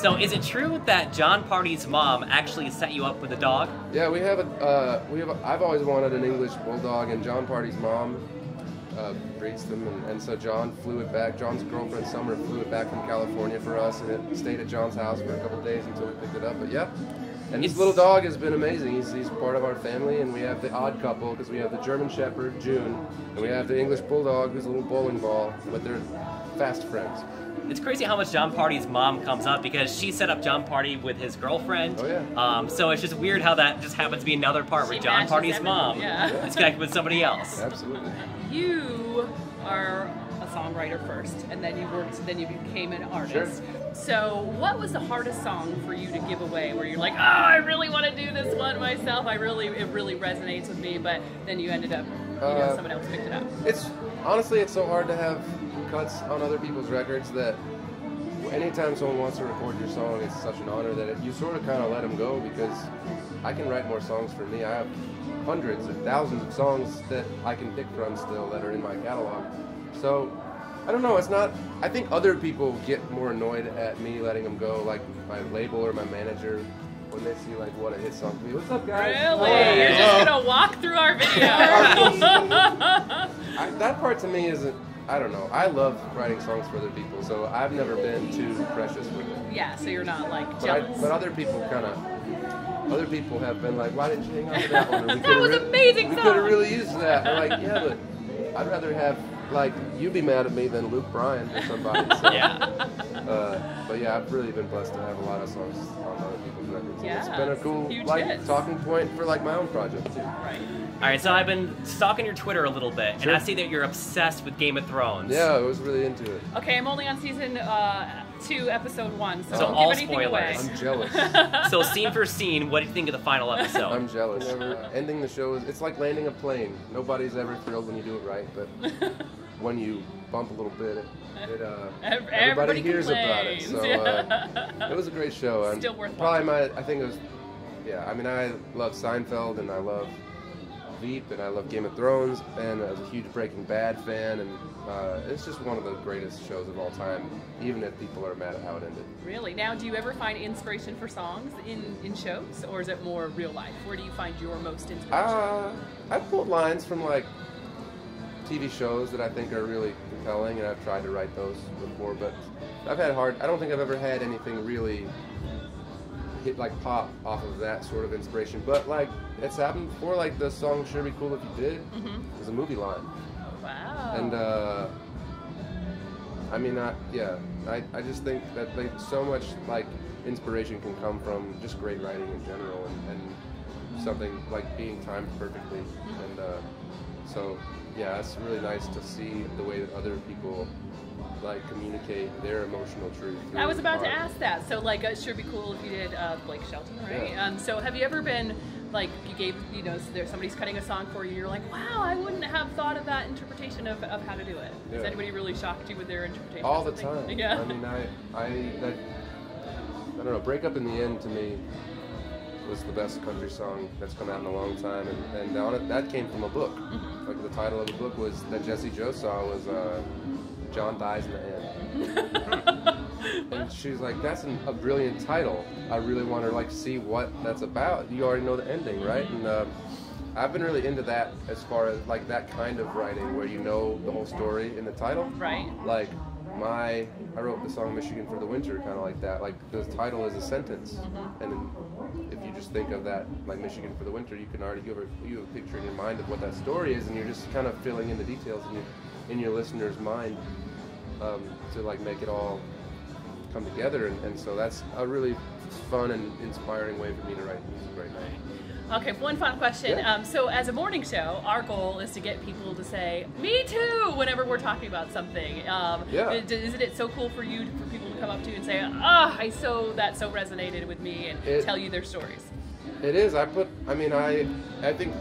So is it true that Jon Pardi's mom actually set you up with a dog? Yeah, we have a uh, we have. A, I've always wanted an English bulldog, and Jon Pardi's mom uh, breeds them, and, and so Jon flew it back. Jon's girlfriend Summer flew it back from California for us, and it stayed at Jon's house for a couple days until we picked it up. But yeah. And this It's- little dog has been amazing. He's, he's part of our family, and we have the odd couple because we have the German Shepherd, June, and we have the English Bulldog, who's a little bowling ball, but they're fast friends. It's crazy how much Jon Pardi's mom comes up because she set up Jon Pardi with his girlfriend. Oh, yeah. Um, so it's just weird how that just happens to be another part She where Jon Pardi's everyone, mom yeah. is connected with somebody else. Absolutely. You are a songwriter first, and then you worked, then you became an artist. Sure. So, what was the hardest song for you to give away? Where you're like, oh, I really want to do this one myself. I really, it really resonates with me. But then you ended up, you know, Uh, someone else picked it up. It's honestly, it's so hard to have cuts on other people's records that anytime someone wants to record your song, it's such an honor that it, you sort of kind of let them go because I can write more songs for me. I have hundreds and thousands of songs that I can pick from still that are in my catalog. So I don't know. It's not. I think other people get more annoyed at me letting them go, like my label or my manager. When they see like what a hit song be, what's up, guys? Really? Hi. You're just gonna walk through our video. I, that part to me isn't. I don't know. I love writing songs for other people, so I've never been too precious with it. yeah, so you're not like But, I, jealous. but other people kind of. Other people have been like, "Why didn't you hang on to that one?" That was re- amazing We song." could have really used that. I'm like, yeah, but I'd rather have like you'd be mad at me than Luke Bryan or somebody. So, Yeah. Uh, but yeah, I've really been blessed to have a lot of songs on other people's records. and it's Yeah, been a cool like hits. talking point for like my own project too. right. All right, so I've been stalking your Twitter a little bit, Sure. and I see that you're obsessed with Game of Thrones. Yeah, I was really into it. Okay, I'm only on season uh, two, episode one, so, So don't all give anything away. spoilers. I'm jealous. So scene for scene, what do you think of the final episode? I'm jealous. Uh, ending the show is it's like landing a plane. Nobody's ever thrilled when you do it right, but when you bump a little bit, it, it uh, everybody everybody hears about it. So uh, it was a great show. and Still worth Probably my. I think it was. Yeah, I mean, I love Seinfeld and I love Veep and I love Game of Thrones and I was a huge Breaking Bad fan and uh, it's just one of the greatest shows of all time. Even if people are mad at how it ended. Really? Now, do you ever find inspiration for songs in, in shows, or is it more real life? Where do you find your most inspiration? Uh, I pulled lines from like TV shows that I think are really compelling, and I've tried to write those before. But I've had hard. I don't think I've ever had anything really hit like pop off of that sort of inspiration. But like it's happened before. Like the song "Sure Be Cool If You Did" Mhm. was a movie line, wow. and uh, I mean, I, yeah, I, I just think that like so much like inspiration can come from just great writing in general, and, and something like being timed perfectly, and uh, so yeah, it's really nice to see the way that other people like communicate their emotional truth. I was about to ask that. So, like, it sure be cool if you did uh, Blake Shelton, right? Yeah. Um, so, have you ever been like you gave you know there somebody's cutting a song for you? You're like, wow, I wouldn't have thought of that interpretation of, of how to do it. Has anybody really shocked you with their interpretation? all the time. Yeah. I mean, I, I, that, I don't know. breakup in the end to me was the best country song that's come out in a long time, and, and it, that came from a book. Mm-hmm. Like the title of the book was that Jessie Jo saw was uh, John dies in the end. and she's like, "That's an, a brilliant title. I really want to like see what that's about. You already know the ending, right?" And uh, I've been really into that as far as like that kind of writing where you know the whole story in the title right. like my I wrote the song Michigan for the Winter kind of like that like the title is a sentence Mm-hmm. and then if you just think of that like Michigan for the Winter you can already give a, you have a picture in your mind of what that story is and you're just kind of filling in the details in your, in your listener's mind um, to like make it all come together and, and so that's a really fun and inspiring way for me to write music right now Okay, one final question. Yeah. Um, so, as a morning show, our goal is to get people to say "Me too" whenever we're talking about something. Um, Yeah. is- Isn't it so cool for you for people to come up to you and say, "Ah, I so that so resonated with me," and It- tell you their stories? It is. I put. I mean, I. I think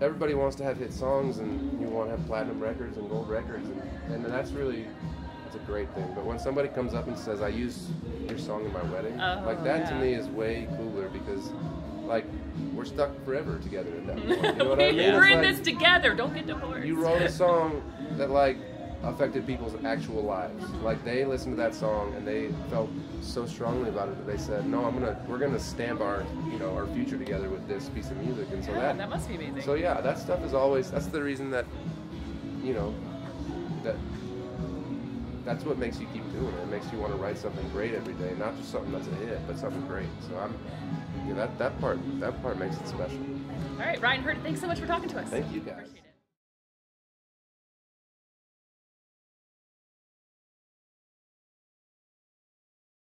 everybody wants to have hit songs, and you want to have platinum records and gold records, and, and that's really. That's a great thing. But when somebody comes up and says, "I use your song in my wedding," Oh, like that to me is way cooler because, like, we're stuck forever together at that point. You know what I mean? We're It's in like, this together. Don't get divorced. You wrote a song that like affected people's actual lives. Like they listened to that song and they felt so strongly about it that they said, "No, I'm gonna, we're gonna stamp our, you know, our future together with this piece of music." And so Yeah, that, that must be amazing. so yeah, that stuff is always. That's the reason that, you know, that. That's what makes you keep doing it. It makes you want to write something great every day, not just something that's a hit, but something great. So I'm, you know, that that part that part makes it special. All right, Ryan Hurd, thanks so much for talking to us. Thank you, guys.